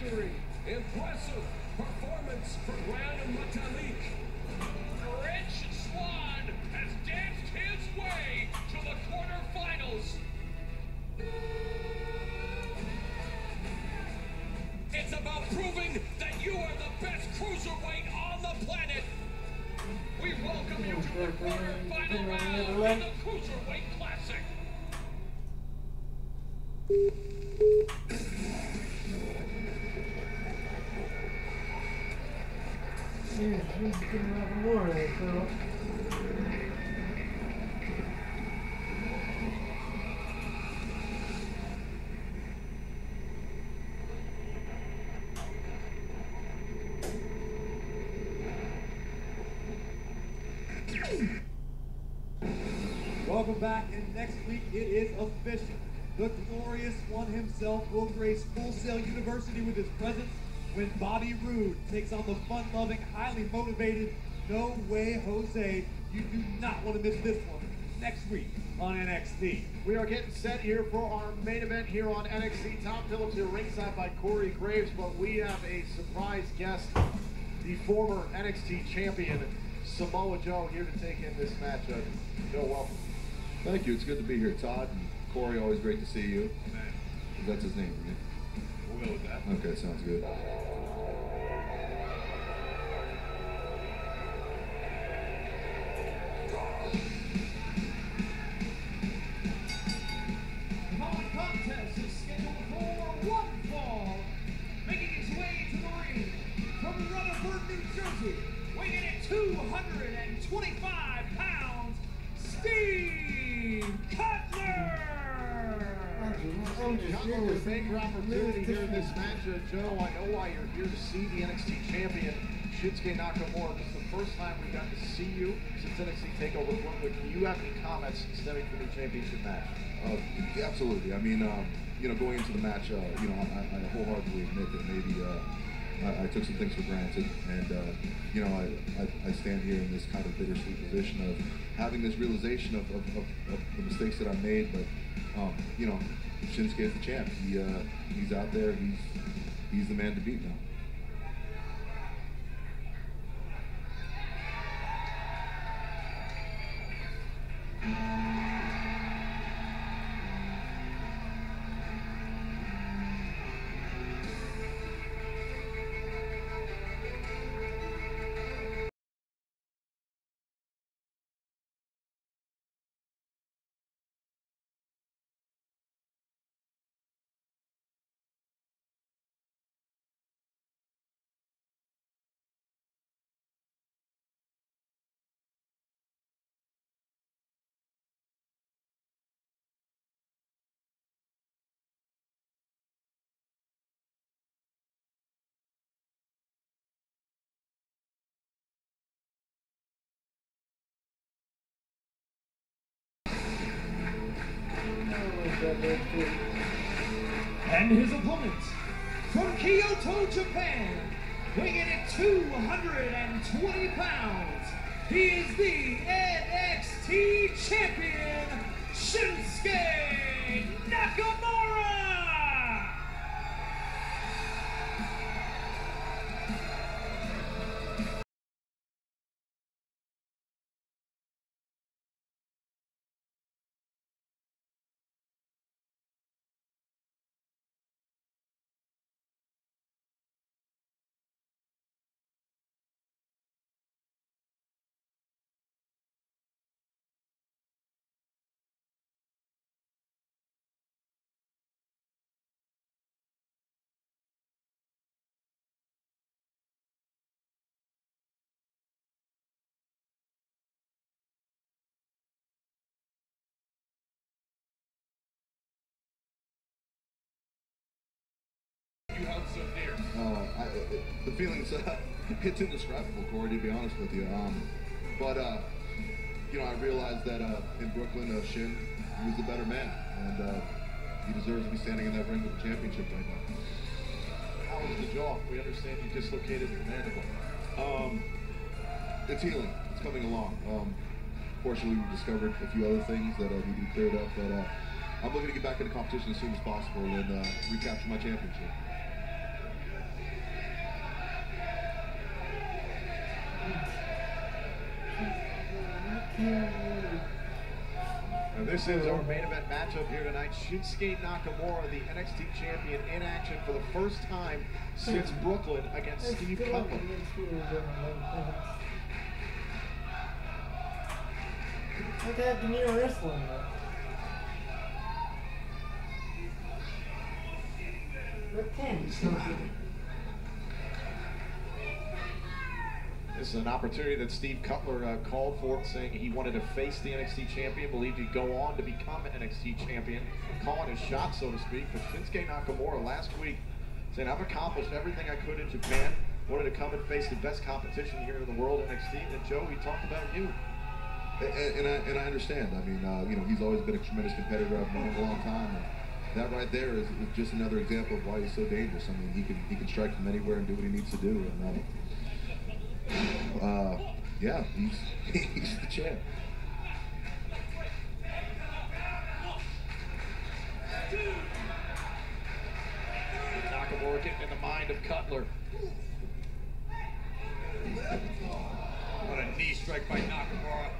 victory. Impressive performance for Gran Metalik. Rich Swann has danced his way to the quarterfinals. It's about proving that you are the best cruiserweight on the planet. We welcome you to the quarterfinal round of the Cruiserweight Classic. Girl. Welcome back, and next week it is official. The glorious one himself will grace Full Sail University with his presence when Bobby Roode takes on the fun-loving, highly motivated No Way Jose. You do not want to miss this one next week on NXT. We are getting set here for our main event here on NXT. Tom Phillips here ringside by Corey Graves, but we have a surprise guest, the former NXT champion, Samoa Joe, here to take in this matchup. Joe, welcome. Thank you. It's good to be here, Todd. Corey, always great to see you. That's his name for me. Okay, sounds good. Cutler with a major opportunity here in this match. Uh, Joe, I know why you're here to see the NXT champion, Shinsuke Nakamura. This is the first time we've gotten to see you since NXT TakeOver Brooklyn. Do you have any comments stemming from the championship match? Uh, absolutely. I mean, um, you know, going into the match, uh, you know, I, I wholeheartedly admit that maybe uh, I, I took some things for granted, and uh, you know, I, I, I stand here in this kind of bittersweet position of having this realization of, of, of, of the mistakes that I made. But um, you know, Shinsuke is the champ. He uh, he's out there. He's he's the man to beat now. And his opponent from Kyoto, Japan, weighing in at 220 pounds, he is the NXT champion, Shinsuke Uh, I, it, the feelings, uh, it's indescribable, Corey, to be honest with you. Um, but, uh, you know, I realized that uh, in Brooklyn, uh, Shin, he was the better man. And uh, he deserves to be standing in that ring with the championship right now. How was the jaw? We understand you dislocated your mandible. Um, it's healing. It's coming along. Um, fortunately, we discovered a few other things that need to be cleared up. But I'm looking to get back into competition as soon as possible and recapture my championship. And this is our main event matchup here tonight. Shinsuke Nakamura, the NXT champion, in action for the first time since Brooklyn against It's Steve Cutler. uh, Like that New wrestling. But ten. This is an opportunity that Steve Cutler uh, called for, saying he wanted to face the NXT champion, believed he'd go on to become an NXT champion, calling his shot, so to speak. But Shinsuke Nakamura last week saying, I've accomplished everything I could in Japan, wanted to come and face the best competition here in the world, NXT. And Joe, we talked about you. And, and, I, and I understand. I mean, uh, you know, he's always been a tremendous competitor. I've known him a long time. And that right there is, is just another example of why he's so dangerous. I mean, he can he can strike from anywhere and do what he needs to do. And uh, uh, yeah, he's he's the champ. Nakamura getting in the mind of Cutler. What a knee strike by Nakamura.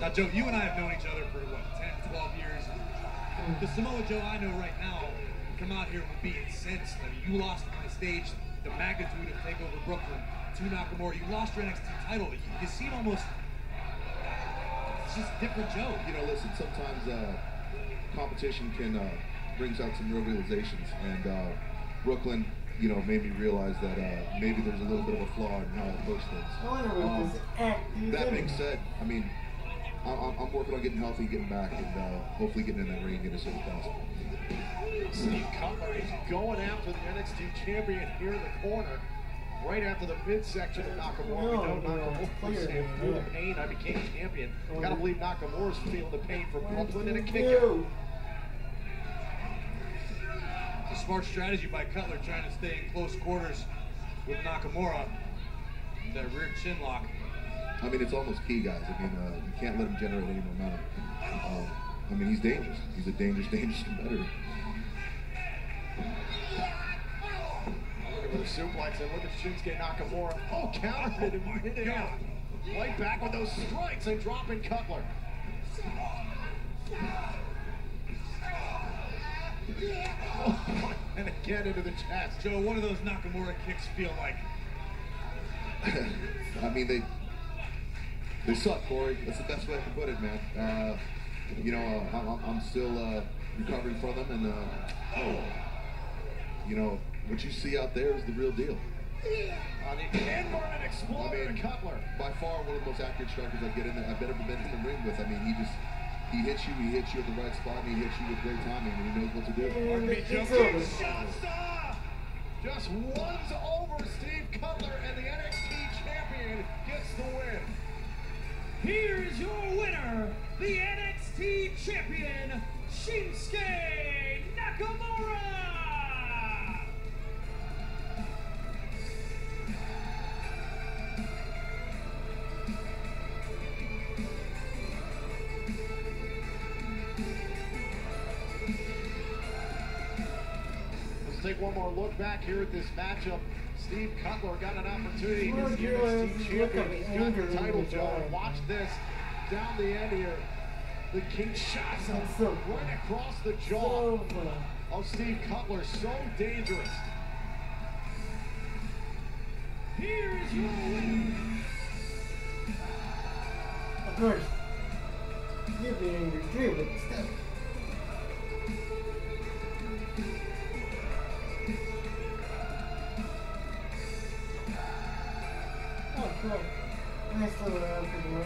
Now, Joe, you and I have known each other for what, 10, 12 years? The Samoa Joe I know right now come out here would be incensed. I mean, you lost on the stage the magnitude of TakeOver Brooklyn to Nakamura. You lost your NXT title. You, you seem almost. It's just different Joe. You know, listen. Sometimes uh, competition can uh, brings out some real realizations, and uh, Brooklyn, you know, made me realize that uh, maybe there's a little bit of a flaw in how I approach things. I wonder what Um, this act is That being said, I mean, I- I'm, I'm working on getting healthy, getting back, and uh, hopefully getting in that ring as soon as possible. Steve Cutler is going after the NXT champion here in the corner. Right after the midsection of Nakamura. we No, know no, Nakamura clear, saying, through the pain, I became champion. Oh, Gotta yeah. believe Nakamura's feeling the pain from One, Brooklyn and a two, kick out. It's a smart strategy by Cutler trying to stay in close quarters with Nakamura. That rear chin lock. I mean, it's almost key, guys. I mean, uh, you can't let him generate any momentum. Um, I mean, he's dangerous. He's a dangerous, dangerous competitor. Looking for the suplex and look at Shinsuke Nakamura. Oh, countered it in midair. Right back with those strikes and dropping Cutler. Oh, and again into the chest. Joe, what do those Nakamura kicks feel like? I mean, they they suck, Corey. That's the best way I can put it, man. Uh, you know, uh, I'm, I'm still uh, recovering from them, and uh, oh, you know, what you see out there is the real deal. On the inverted exploder I mean, Cutler. by far one of the most accurate strikers I get in. there. I've ever been in the ring with. I mean, he just he hits you, he hits you at the right spot, and he hits you with great timing, and he knows what to do. And me, Joe. it's over. Shasta just runs over Steve Cutler, and the Here is your winner, the NXT champion, Shinsuke Nakamura! Let's take one more look back here at this matchup. Steve Cutler got an opportunity the Joe, NXT champion. He's the got the title, Joe. And uh, watch this down the end here. The Kinshasa so right across the So jaw fun. of Steve Cutler. So dangerous. Here is your winner, Of course. You'd be angry too, but cool. Nice little round for the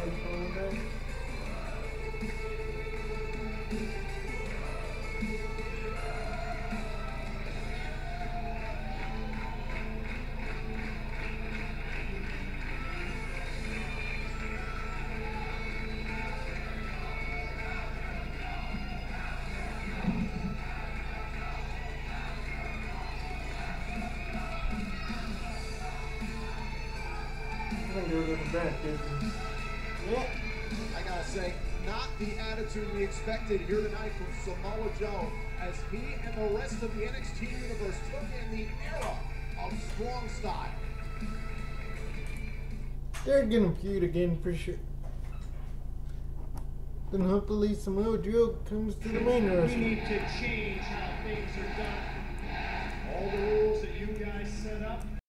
dude. Yeah. I gotta say, not the attitude we expected here tonight from Samoa Joe as he and the rest of the NXT universe took in the era of strong style. They're gonna feud again for sure. Then hopefully Samoa Joe comes to the main roster. We need to change how things are done. All the rules that you guys set up,